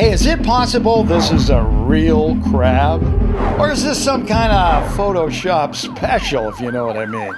Hey, is it possible this is a real crab? Or is this some kind of Photoshop special, if you know what I mean?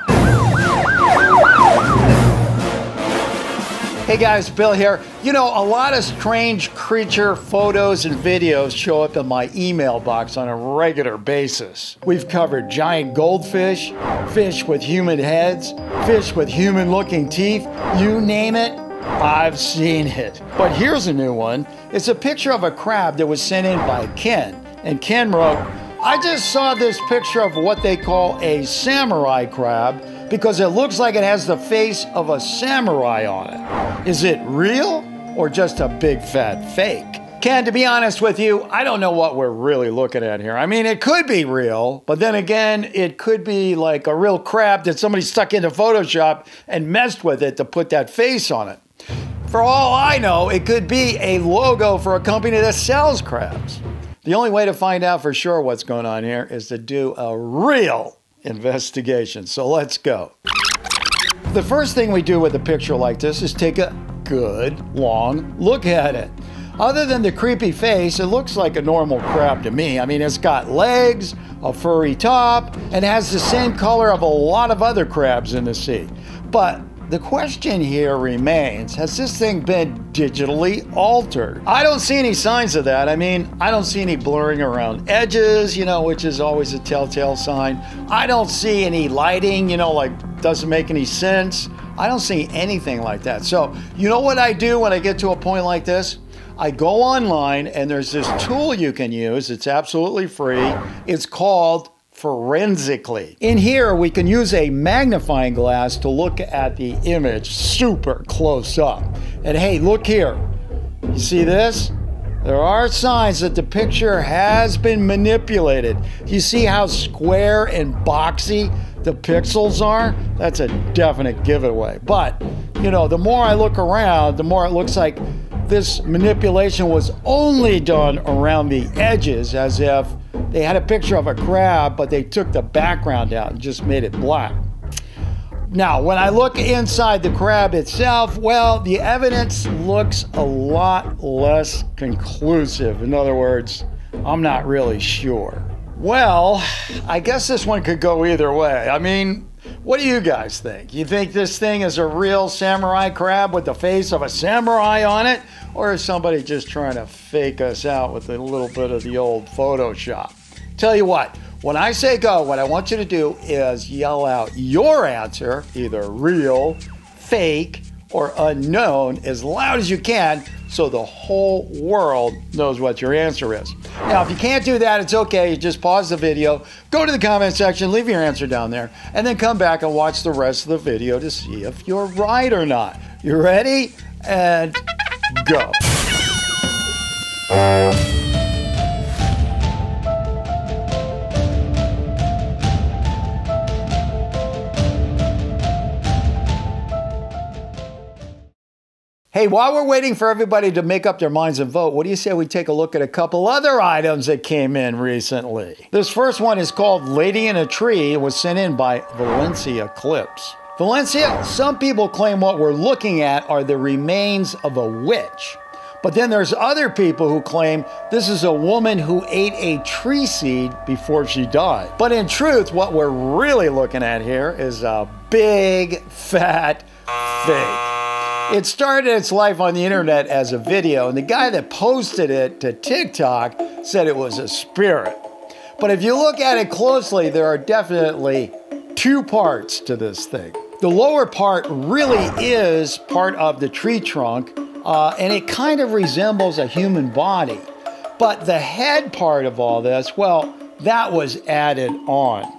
Hey guys, Bill here. You know, a lot of strange creature photos and videos show up in my email box on a regular basis. We've covered giant goldfish, fish with human heads, fish with human looking teeth, you name it, I've seen it. But here's a new one. It's a picture of a crab that was sent in by Ken. And Ken wrote, I just saw this picture of what they call a samurai crab because it looks like it has the face of a samurai on it. Is it real or just a big fat fake? Ken, to be honest with you, I don't know what we're really looking at here. I mean, it could be real, but then again, it could be like a real crab that somebody stuck into Photoshop and messed with it to put that face on it. For all I know, it could be a logo for a company that sells crabs. The only way to find out for sure what's going on here is to do a real investigation. So let's go. The first thing we do with a picture like this is take a good long look at it. Other than the creepy face, it looks like a normal crab to me. I mean, it's got legs, a furry top, and has the same color of a lot of other crabs in the sea. But the question here remains has this thing been digitally altered? I don't see any signs of that. I mean, I don't see any blurring around edges, you know, which is always a telltale sign. I don't see any lighting, you know, like doesn't make any sense. I don't see anything like that. So, you know what I do when I get to a point like this? I go online and there's this tool you can use. It's absolutely free. It's called forensically. In here, we can use a magnifying glass to look at the image super close up. And hey, look here. You see this? There are signs that the picture has been manipulated. You see how square and boxy the pixels are? That's a definite giveaway. But, you know, the more I look around, the more it looks like this manipulation was only done around the edges as if they had a picture of a crab, but they took the background out and just made it black. Now, when I look inside the crab itself, well, the evidence looks a lot less conclusive. In other words, I'm not really sure. Well, I guess this one could go either way. I mean, what do you guys think? You think this thing is a real samurai crab with the face of a samurai on it? Or is somebody just trying to fake us out with a little bit of the old Photoshop? Tell you what, when I say go, what I want you to do is yell out your answer, either real, fake, or unknown, as loud as you can so the whole world knows what your answer is. Now, if you can't do that, it's okay. You just pause the video, go to the comment section, leave your answer down there, and then come back and watch the rest of the video to see if you're right or not. You ready? And go. Hey, while we're waiting for everybody to make up their minds and vote, what do you say we take a look at a couple other items that came in recently? This first one is called Lady in a Tree. It was sent in by Valencia Clips. Valencia, some people claim what we're looking at are the remains of a witch. But then there's other people who claim this is a woman who ate a tree seed before she died. But in truth, what we're really looking at here is a big, fat fake. It started its life on the internet as a video, and the guy that posted it to TikTok said it was a spirit. But if you look at it closely, there are definitely two parts to this thing. The lower part really is part of the tree trunk, uh, and it kind of resembles a human body. But the head part of all this, well, that was added on.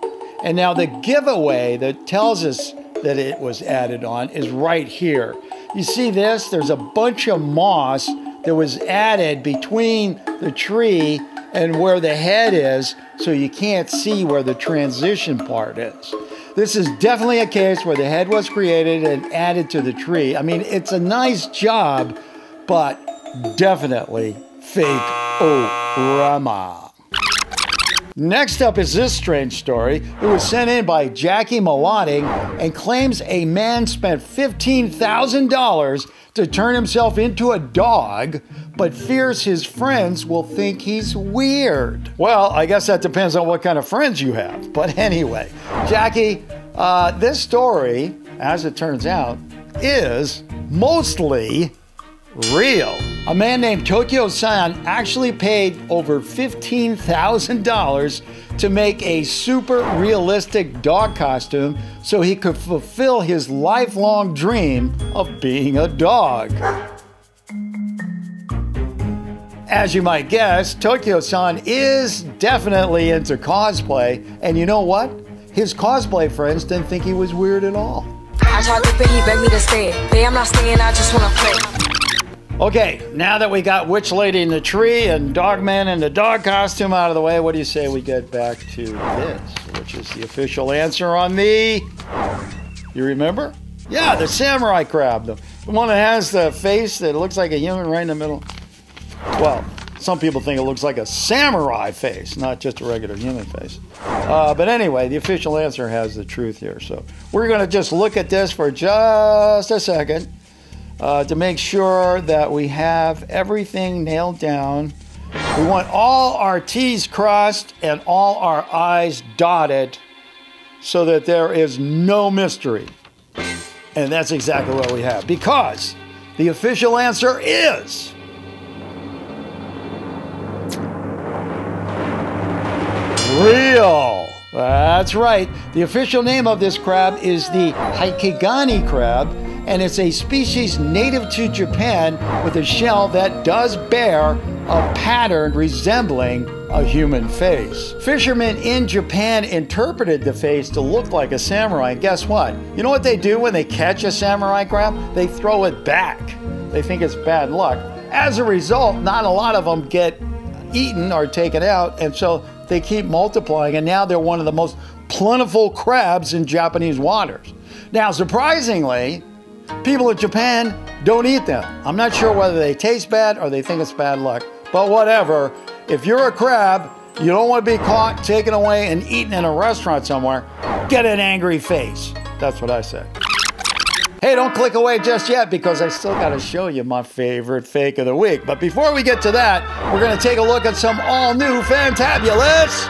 And now the giveaway that tells us that it was added on is right here. You see this? There's a bunch of moss that was added between the tree and where the head is, so you can't see where the transition part is. This is definitely a case where the head was created and added to the tree. I mean, it's a nice job, but definitely fake orama. Next up is this strange story. It was sent in by Jackie Mahloding and claims a man spent $15,000 to turn himself into a dog, but fears his friends will think he's weird. Well, I guess that depends on what kind of friends you have. But anyway, Jackie, uh, this story, as it turns out, is mostly real. A man named Tokyo San actually paid over $15,000 to make a super realistic dog costume so he could fulfill his lifelong dream of being a dog. As you might guess, Tokyo san is definitely into cosplay, and you know what? His cosplay friends didn't think he was weird at all. I tried to he begged me to stay. I'm not staying, I just wanna play. Okay, now that we got Witch Lady in the tree and Dogman in the dog costume out of the way, what do you say we get back to this, which is the official answer on the. You remember? Yeah, the samurai crab, the, the one that has the face that looks like a human right in the middle. Well, some people think it looks like a samurai face, not just a regular human face. Uh, but anyway, the official answer has the truth here. So we're going to just look at this for just a second uh, to make sure that we have everything nailed down. We want all our T's crossed and all our I's dotted so that there is no mystery. And that's exactly what we have because the official answer is. Real. That's right. The official name of this crab is the Heikegani crab and it's a species native to Japan with a shell that does bear a pattern resembling a human face. Fishermen in Japan interpreted the face to look like a samurai. Guess what? You know what they do when they catch a samurai crab? They throw it back. They think it's bad luck. As a result, not a lot of them get eaten or taken out, and so they keep multiplying, and now they're one of the most plentiful crabs in Japanese waters. Now, surprisingly, People in Japan don't eat them. I'm not sure whether they taste bad or they think it's bad luck, but whatever. If you're a crab, you don't want to be caught, taken away, and eaten in a restaurant somewhere, get an angry face. That's what I said. Hey, don't click away just yet because I still got to show you my favorite fake of the week. But before we get to that, we're going to take a look at some all new fantabulous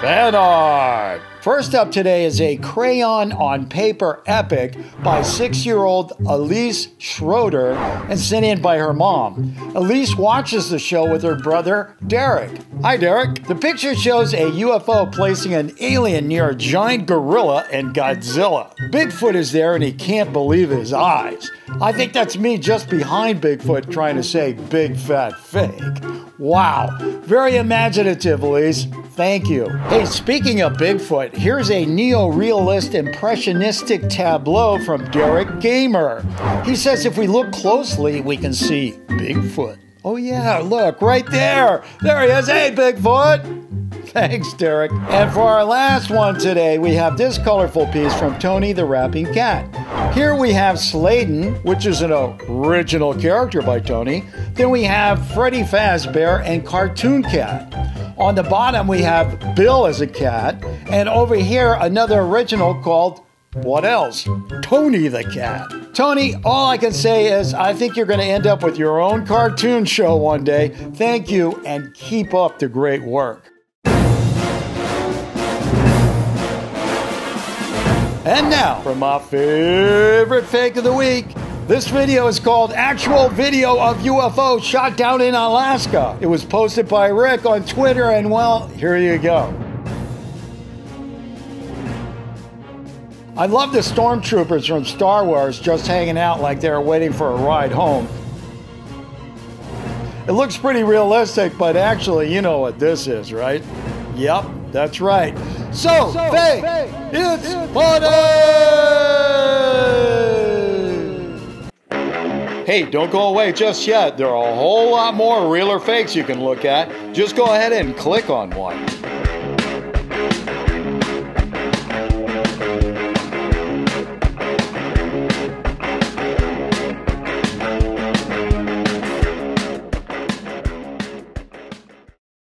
fan art. First up today is a crayon on paper epic by six year old Elyse Schroeder and sent in by her mom. Elyse watches the show with her brother Derek. Hi, Derek. The picture shows a UFO placing an alien near a giant gorilla and Godzilla. Bigfoot is there and he can't believe his eyes. I think that's me just behind Bigfoot trying to say big fat fake. Wow. Very imaginative, Elyse. Thank you. Hey, speaking of Bigfoot, here's a neo realist impressionistic tableau from Derek Gamer. He says if we look closely, we can see Bigfoot. Oh, yeah, look right there. There he is. Hey, Bigfoot. Thanks, Derek. And for our last one today, we have this colorful piece from Tony the Rapping Cat. Here we have Sladen, which is an original character by Tony. Then we have Freddy Fazbear and Cartoon Cat. On the bottom, we have Bill as a cat, and over here, another original called what else? Tony the cat. Tony, all I can say is I think you're going to end up with your own cartoon show one day. Thank you and keep up the great work. And now, for my favorite fake of the week, this video is called Actual Video of UFO Shot Down in Alaska. It was posted by Rick on Twitter, and well, here you go. I love the stormtroopers from Star Wars just hanging out like they're waiting for a ride home. It looks pretty realistic, but actually, you know what this is, right? Yep, that's right. So, so it's, it's! Hey, don't go away just yet. There are a whole lot more real or fakes you can look at. Just go ahead and click on one.